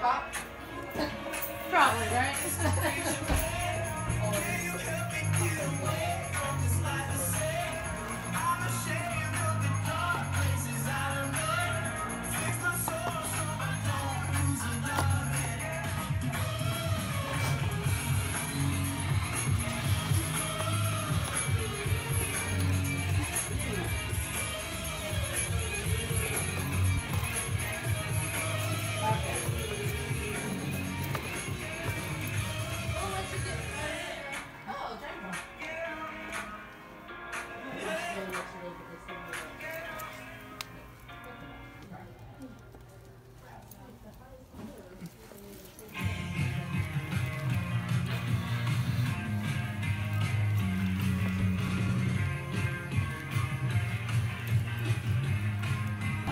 Probably, right?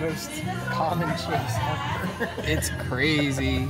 Most common chase ever. It's crazy.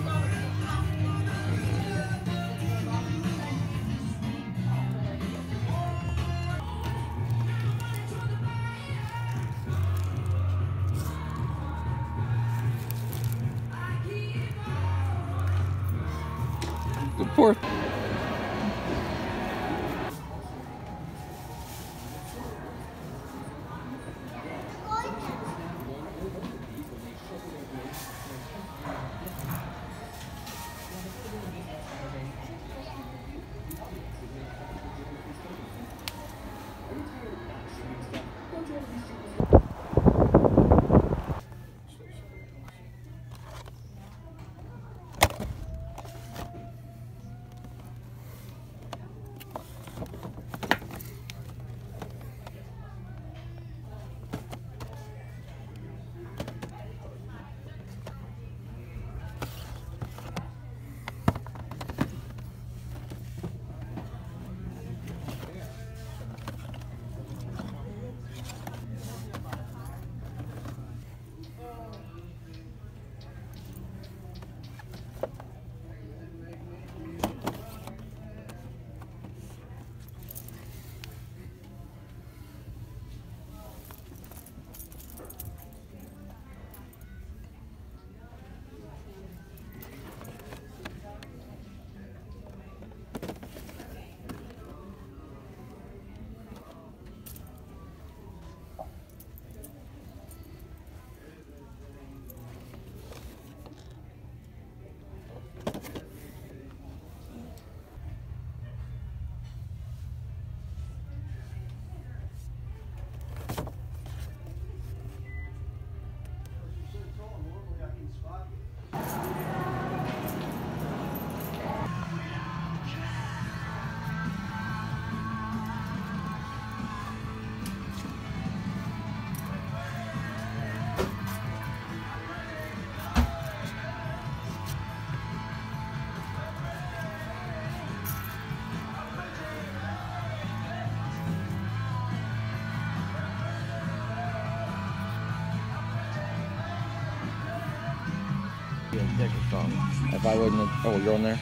If I wouldn't have, oh, you're on there?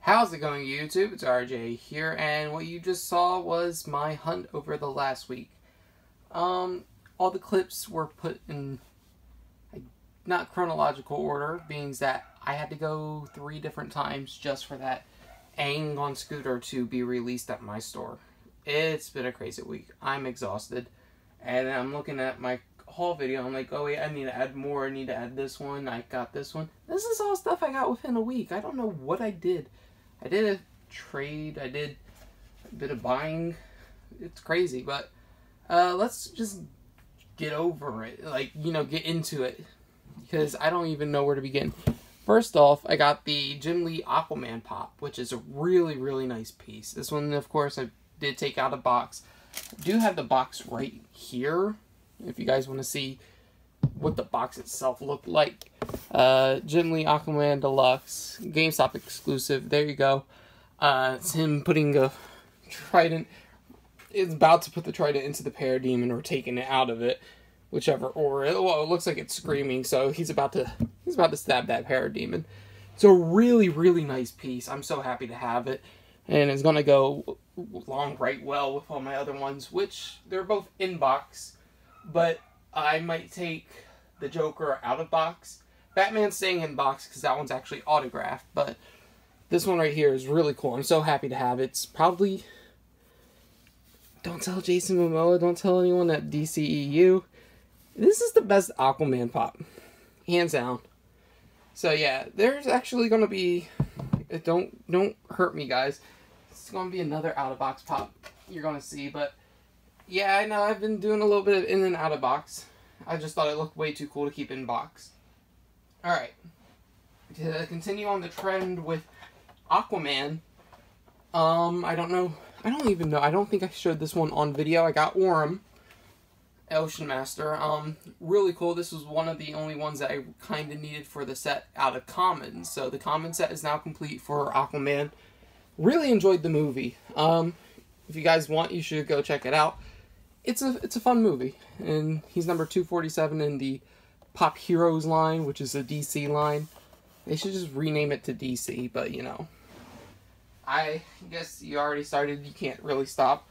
How's it going, YouTube? It's RJ here, and what you just saw was my hunt over the last week. Um, all the clips were put in not chronological order, being that I had to go three different times just for that Aang on scooter to be released at my store. It's been a crazy week. I'm exhausted, and I'm looking at my haul video. I'm like, oh wait, I need to add more. I need to add this one. I got this one. This is all stuff I got within a week. I don't know what I did. I did a trade. I did a bit of buying. It's crazy, but uh, let's just get over it. Like you know, get into it because I don't even know where to begin. First off, I got the Jim Lee Aquaman pop, which is a really really nice piece. This one, of course, I did take out a box. I do have the box right here if you guys want to see what the box itself looked like. Uh, Jim Lee Aquaman Deluxe, GameStop exclusive. There you go. Uh, it's him putting a trident. It's about to put the trident into the parademon or taking it out of it, whichever. Or it, well, it looks like it's screaming, so he's about to he's about to stab that parademon. It's a really really nice piece. I'm so happy to have it, and it's gonna go along right well with all my other ones, which they're both in box but I might take the Joker out of box Batman's staying in box because that one's actually autographed, but this one right here is really cool. I'm so happy to have it. It's probably. Don't tell Jason Momoa, don't tell anyone at DCEU. This is the best Aquaman pop. Hands down. So yeah, there's actually gonna be don't don't hurt me guys. It's gonna be another out of box pop you're gonna see, but yeah, I know I've been doing a little bit of in and out of box. I just thought it looked way too cool to keep in box. Alright. To continue on the trend with Aquaman. Um, I don't know. I don't even know. I don't think I showed this one on video. I got Orm. Ocean Master. Um, really cool. This was one of the only ones that I kind of needed for the set out of Commons. So the Common set is now complete for Aquaman. Really enjoyed the movie. Um, if you guys want, you should go check it out. It's a it's a fun movie, and he's number two forty seven in the Pop Heroes line, which is a DC line. They should just rename it to DC, but you know, I guess you already started. You can't really stop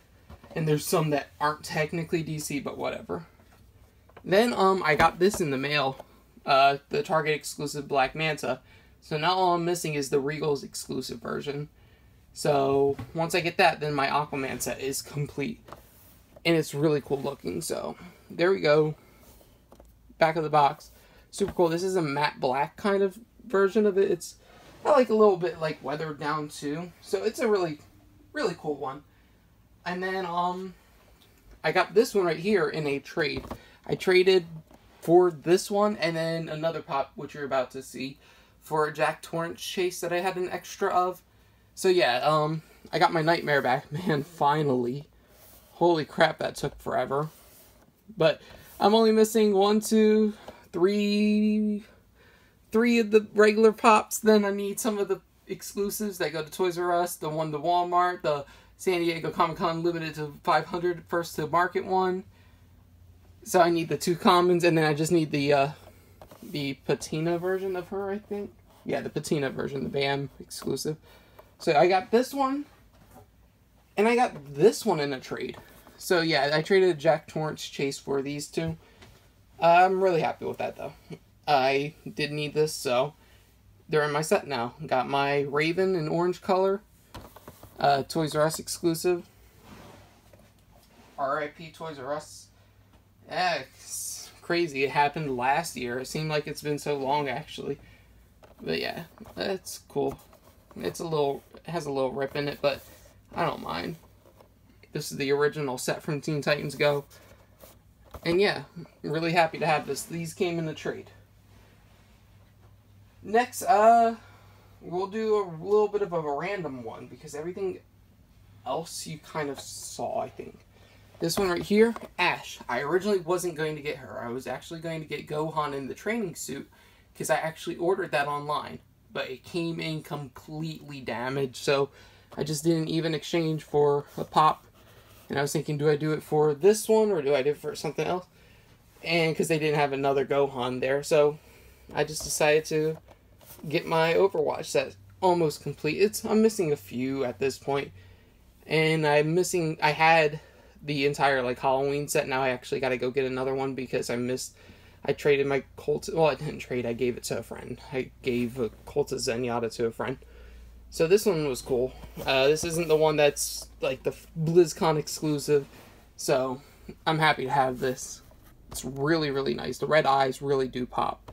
and there's some that aren't technically DC, but whatever. Then um, I got this in the mail, uh, the Target exclusive Black Manta. So now all I'm missing is the Regal's exclusive version. So once I get that, then my Aquaman set is complete, and it's really cool looking. So there we go. Back of the box, super cool. This is a matte black kind of version of it. It's I like a little bit like weathered down too. So it's a really, really cool one. And then um I got this one right here in a trade. I traded for this one and then another pop which you're about to see for a Jack Torrance chase that I had an extra of. So yeah, um I got my nightmare back, man, finally. Holy crap, that took forever. But I'm only missing one, two, three three of the regular pops. Then I need some of the exclusives that go to Toys R Us, the one to Walmart, the San Diego Comic Con limited to 500 first to market one. So I need the two commons, and then I just need the uh, the patina version of her, I think. Yeah, the patina version, the BAM exclusive. So I got this one, and I got this one in a trade. So yeah, I traded Jack Torrance Chase for these two. I'm really happy with that though. I did need this, so they're in my set now. Got my Raven in orange color, uh, Toys R Us exclusive. RIP Toys R Us. Yeah, it's crazy. It happened last year. It seemed like it's been so long, actually. But yeah, that's cool. It's a little, it has a little rip in it, but I don't mind. This is the original set from Teen Titans Go. And yeah, really happy to have this. These came in the trade. Next, uh, we'll do a little bit of a random one because everything else you kind of saw, I think. This one right here, Ash. I originally wasn't going to get her. I was actually going to get Gohan in the training suit because I actually ordered that online. But it came in completely damaged, so I just didn't even exchange for a pop. And I was thinking, do I do it for this one or do I do it for something else? And because they didn't have another Gohan there, so I just decided to get my Overwatch set almost complete. It's I'm missing a few at this point, and I'm missing. I had the entire like Halloween set. Now I actually got to go get another one because I missed. I traded my Colt. Well, I didn't trade. I gave it to a friend. I gave a Colt Zenyatta to a friend. So this one was cool. Uh, this isn't the one that's like the BlizzCon exclusive. So I'm happy to have this. It's really, really nice. The red eyes really do pop.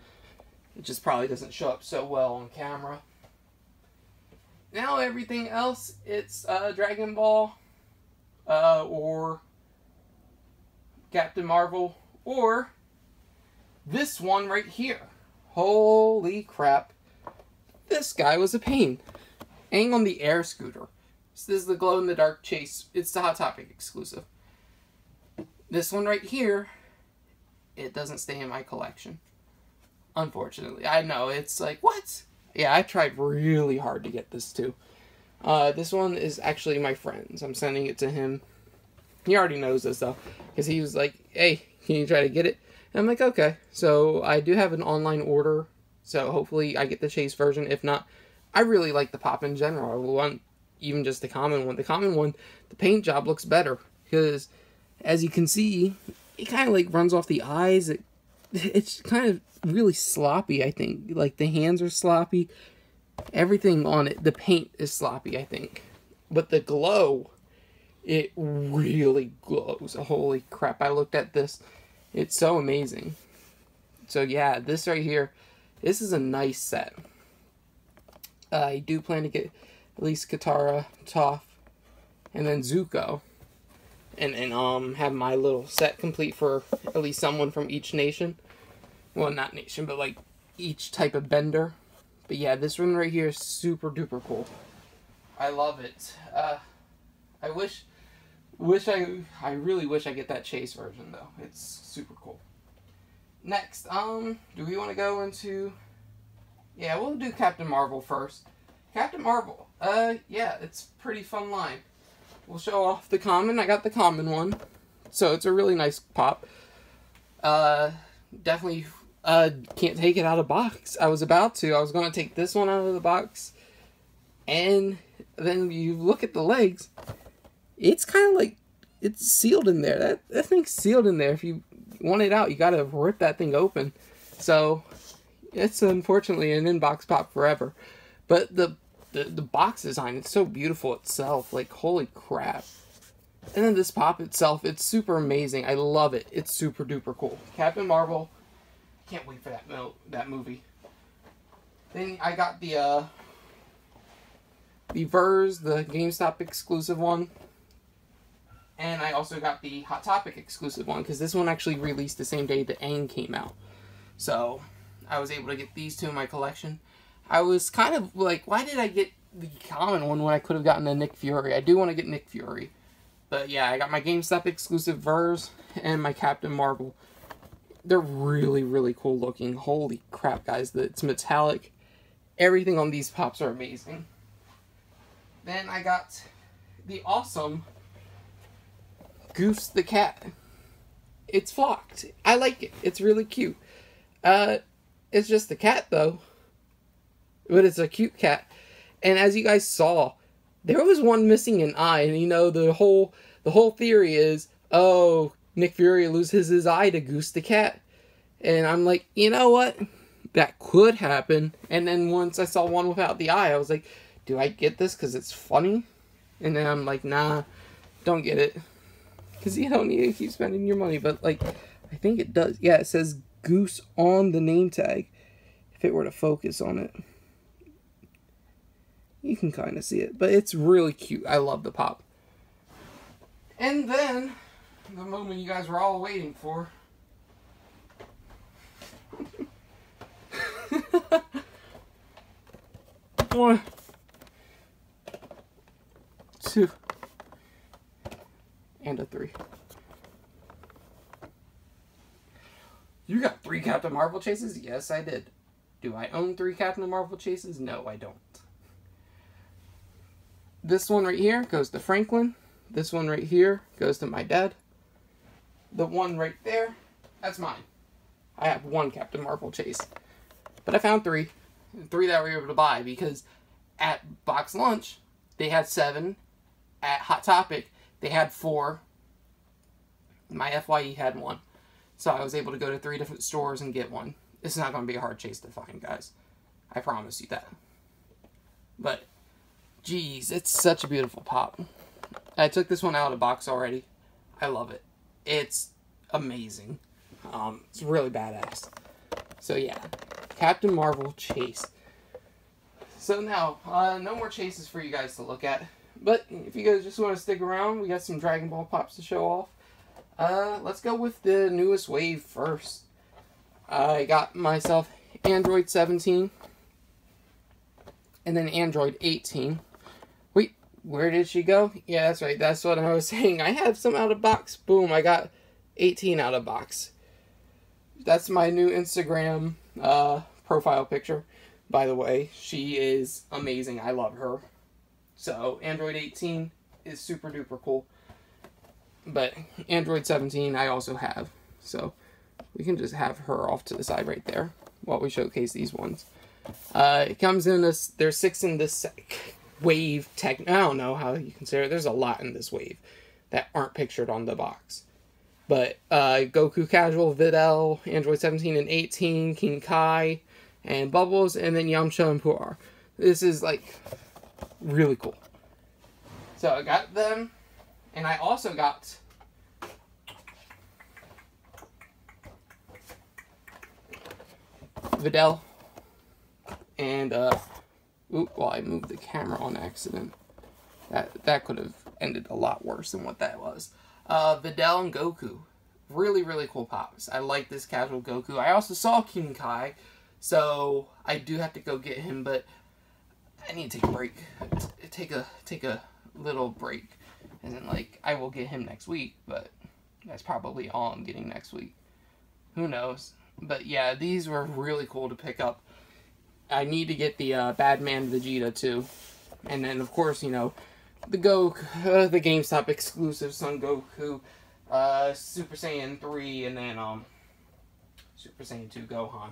It just probably doesn't show up so well on camera. Now everything else, it's uh, Dragon Ball, uh, or Captain Marvel, or this one right here. Holy crap. This guy was a pain. Aang on the air scooter. this is the glow in the dark chase. It's the Hot Topic exclusive. This one right here, it doesn't stay in my collection. Unfortunately, I know it's like what? Yeah, I tried really hard to get this too. Uh, this one is actually my friend's. I'm sending it to him. He already knows this though, because he was like, "Hey, can you try to get it?" And I'm like, "Okay." So I do have an online order, so hopefully I get the chase version. If not, I really like the pop in general. I want even just the common one. The common one, the paint job looks better because, as you can see, it kind of like runs off the eyes. It it's kind of really sloppy, I think. Like the hands are sloppy. Everything on it, the paint is sloppy, I think. But the glow, it really glows. Holy crap, I looked at this. It's so amazing. So yeah, this right here, this is a nice set. I do plan to get at least Katara, Toph, and then Zuko. And, and um have my little set complete for at least someone from each nation. Well, not nation, but like each type of bender. But yeah, this one right here is super duper cool. I love it. Uh, I wish, wish I, I really wish I get that chase version though. It's super cool. Next, um, do we want to go into? Yeah, we'll do Captain Marvel first. Captain Marvel. Uh, yeah, it's pretty fun line. We'll show off the common. I got the common one, so it's a really nice pop. Uh, definitely. Uh, can't take it out of box. I was about to. I was going to take this one out of the box, and then you look at the legs. It's kind of like it's sealed in there. That that thing's sealed in there. If you want it out, you got to rip that thing open. So it's unfortunately an inbox pop forever. But the, the the box design, it's so beautiful itself. Like holy crap. And then this pop itself, it's super amazing. I love it. It's super duper cool. Captain Marvel, can't wait for that mo- that movie. Then I got the uh the Vers, the GameStop exclusive one. And I also got the Hot Topic exclusive one because this one actually released the same day the Aang came out. So I was able to get these two in my collection. I was kind of like, why did I get the common one when I could have gotten a Nick Fury? I do want to get Nick Fury. But yeah, I got my GameStop exclusive Vers and my Captain Marvel. They're really, really cool looking. Holy crap, guys. It's metallic. Everything on these pops are amazing. Then I got the awesome Goose the cat. It's flocked. I like it. It's really cute. Uh, it's just a cat though, but it's a cute cat. And as you guys saw, there was one missing an eye, and you know the whole the whole theory is, oh, Nick Fury loses his eye to Goose the cat, and I'm like, you know what? That could happen. And then once I saw one without the eye, I was like, do I get this because it's funny? And then I'm like, nah, don't get it because you don't need to keep spending your money. But like, I think it does. Yeah, it says Goose on the name tag. If it were to focus on it, you can kind of see it. But it's really cute. I love the pop. And then the moment you guys were all waiting for. One, two, and a three. You got three Captain Marvel chases? Yes, I did. Do I own three Captain Marvel chases? No, I don't. This one right here goes to Franklin. This one right here goes to my dad. The one right there, that's mine. I have one Captain Marvel chase. But I found three. Three that we were able to buy because at Box Lunch, they had seven. At Hot Topic, they had four. My FYE had one. So I was able to go to three different stores and get one. Is not going to be a hard chase to find, guys. I promise you that. But, geez, it's such a beautiful pop. I took this one out of the box already. I love it. It's amazing. Um, it's really badass. So yeah, Captain Marvel chase. So now, uh, no more chases for you guys to look at. But if you guys just want to stick around, we got some Dragon Ball pops to show off. Uh, let's go with the newest wave first. I got myself Android 17 and then Android 18. Wait, where did she go? Yeah, that's right. That's what I was saying. I have some out of box. Boom, I got 18 out of box. That's my new Instagram uh, profile picture. By the way, she is amazing. I love her. So, Android 18 is super duper cool. But Android 17 I also have. So, we can just have her off to the side right there while we showcase these ones. Uh, it comes in this, there's six in this wave tech. I don't know how you consider it. There's a lot in this wave that aren't pictured on the box. But uh, Goku Casual, Videl, Android 17 and 18, King Kai, and Bubbles, and then Yamcha and Puar. This is like really cool. So I got them, and I also got Videl, and uh, oop, well, I moved the camera on accident. That that could have ended a lot worse than what that was. Uh, Videl and Goku, really really cool pops. I like this casual Goku. I also saw King Kai, so I do have to go get him, but I need to take a break. T- Take a take a little break, and then like I will get him next week, but that's probably all I'm getting next week. Who knows? But yeah, these were really cool to pick up. I need to get the uh, Badman Vegeta too, and then of course you know the Go uh, the GameStop exclusive Son Goku, uh, Super Saiyan three, and then um Super Saiyan two Gohan.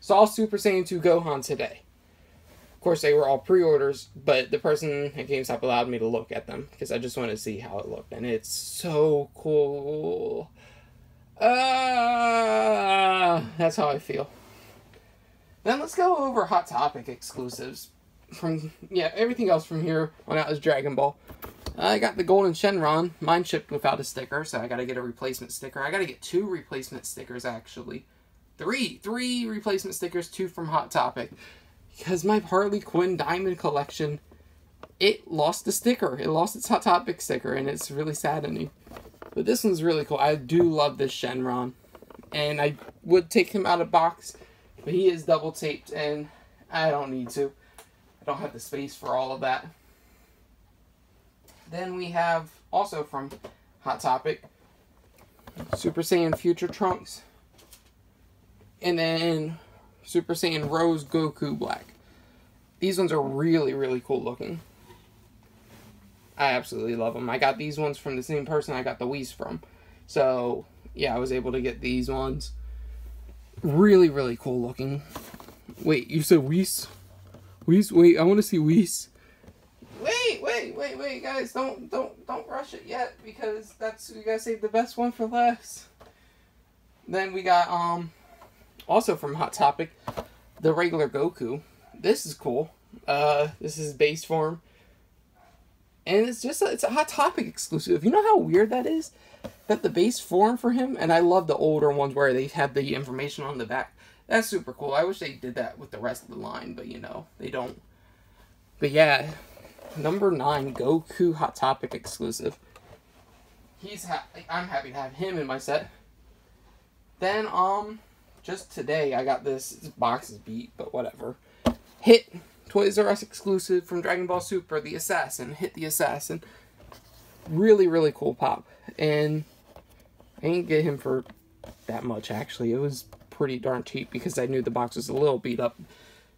Saw Super Saiyan two Gohan today. Of course, they were all pre-orders, but the person at GameStop allowed me to look at them because I just wanted to see how it looked, and it's so cool. Uh, that's how I feel. Then let's go over Hot Topic exclusives. From yeah, everything else from here on out is Dragon Ball. I got the Golden Shenron. Mine shipped without a sticker, so I got to get a replacement sticker. I got to get two replacement stickers actually. Three, three replacement stickers, two from Hot Topic, because my Harley Quinn Diamond collection, it lost the sticker. It lost its Hot Topic sticker, and it's really saddening. But this one's really cool. I do love this Shenron. And I would take him out of box, but he is double taped and I don't need to. I don't have the space for all of that. Then we have also from Hot Topic Super Saiyan Future Trunks. And then Super Saiyan Rose Goku Black. These ones are really, really cool looking. I absolutely love them. I got these ones from the same person I got the Whis from. So, yeah, I was able to get these ones. Really, really cool looking. Wait, you said Whis? Whis? Wait, I want to see Whis. Wait, wait, wait, wait, guys, don't, don't, don't rush it yet because that's we gotta save the best one for last. Then we got um, also from Hot Topic, the regular Goku. This is cool. Uh, this is base form and it's just a, it's a hot topic exclusive. You know how weird that is? That the base form for him, and I love the older ones where they have the information on the back. That's super cool. I wish they did that with the rest of the line, but you know they don't. But yeah, number nine Goku Hot Topic exclusive. He's ha- I'm happy to have him in my set. Then um, just today I got this. Box is beat, but whatever. Hit Toys R Us exclusive from Dragon Ball Super, the Assassin. Hit the Assassin. Really, really cool pop. And I didn't get him for that much, actually. It was pretty darn cheap because I knew the box was a little beat up.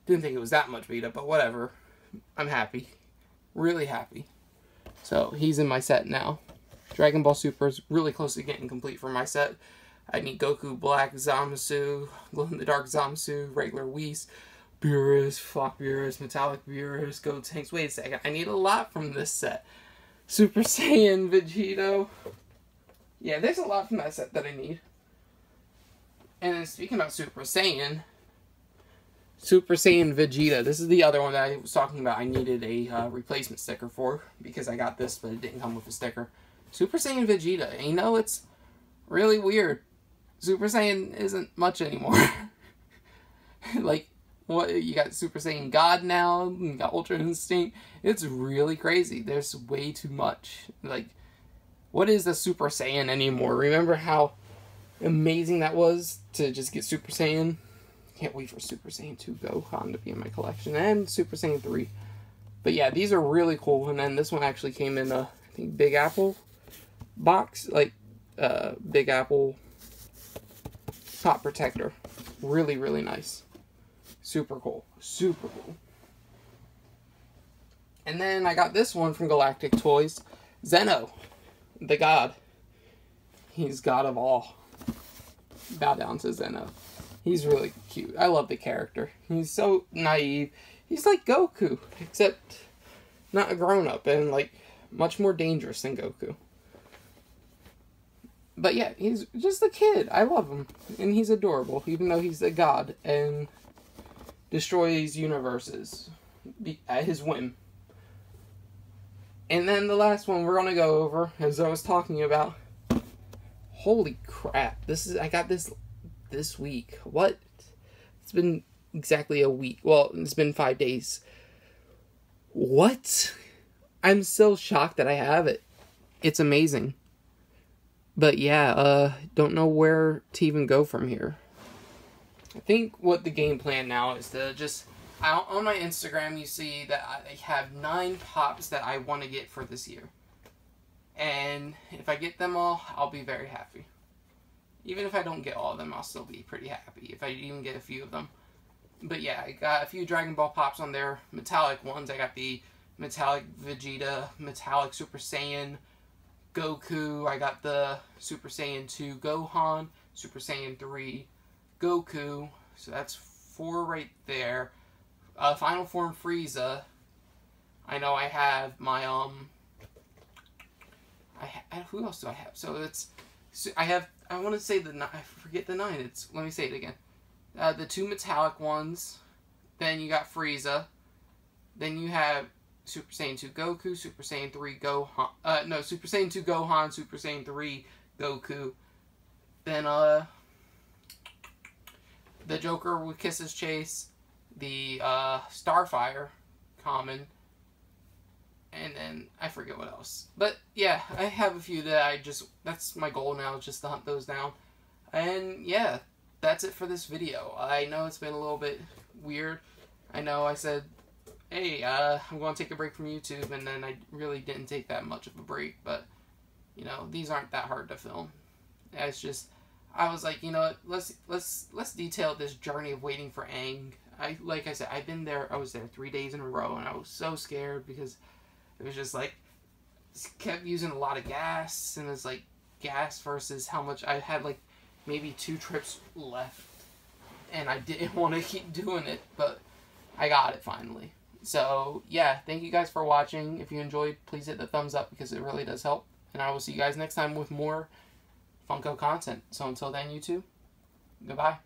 Didn't think it was that much beat up, but whatever. I'm happy. Really happy. So, he's in my set now. Dragon Ball Super is really close to getting complete for my set. I need Goku Black, Zamasu, Glow in the Dark Zamasu, regular Whis, Beerus, Flock Beerus, Metallic Beerus, Gotenks. Wait a second, I need a lot from this set. Super Saiyan Vegito. Yeah, there's a lot from that set that I need. And then speaking about Super Saiyan, Super Saiyan Vegeta. This is the other one that I was talking about. I needed a uh, replacement sticker for because I got this, but it didn't come with a sticker. Super Saiyan Vegeta. And you know, it's really weird. Super Saiyan isn't much anymore. like, what you got Super Saiyan God now, you got Ultra Instinct. It's really crazy. There's way too much. Like, what is a Super Saiyan anymore? Remember how amazing that was to just get Super Saiyan? Can't wait for Super Saiyan 2 Gohan to be in my collection and Super Saiyan 3. But yeah, these are really cool. And then this one actually came in a I think Big Apple box, like uh, Big Apple pop protector. Really, really nice. Super cool. Super cool. And then I got this one from Galactic Toys. Zeno, the god. He's god of all. Bow down to Zeno. He's really cute. I love the character. He's so naive. He's like Goku, except not a grown up and like much more dangerous than Goku. But yeah, he's just a kid. I love him, and he's adorable, even though he's a god and destroys universes at his whim. And then the last one we're gonna go over, as I was talking about. Holy crap! This is I got this this week. What? It's been exactly a week. Well, it's been five days. What? I'm so shocked that I have it. It's amazing. But yeah, uh, don't know where to even go from here. I think what the game plan now is to just I, on my Instagram, you see that I have nine pops that I want to get for this year. And if I get them all, I'll be very happy. Even if I don't get all of them, I'll still be pretty happy if I even get a few of them. But yeah, I got a few Dragon Ball pops on there, metallic ones. I got the metallic Vegeta, metallic Super Saiyan, Goku. I got the Super Saiyan 2 Gohan, Super Saiyan 3 Goku. So that's four right there. Uh, Final Form Frieza. I know I have my um. I ha- who else do I have? So it's so I have I want to say the I forget the nine. It's let me say it again. Uh, the two metallic ones. Then you got Frieza. Then you have Super Saiyan 2 Goku, Super Saiyan 3 Gohan. Uh, no, Super Saiyan 2 Gohan, Super Saiyan 3 Goku. Then uh, the Joker with Kisses Chase, the uh, Starfire common, and then I forget what else. But yeah, I have a few that I just that's my goal now, just to hunt those down. And yeah, that's it for this video. I know it's been a little bit weird. I know I said, hey, uh, I'm going to take a break from YouTube, and then I really didn't take that much of a break, but you know, these aren't that hard to film. It's just I was like, you know let's let's let's detail this journey of waiting for Aang. I like I said, I've been there I was there three days in a row and I was so scared because it was just like kept using a lot of gas and it's like gas versus how much I had like maybe two trips left and I didn't want to keep doing it, but I got it finally. So yeah, thank you guys for watching. If you enjoyed, please hit the thumbs up because it really does help. And I will see you guys next time with more Funko content. So until then, you two, goodbye.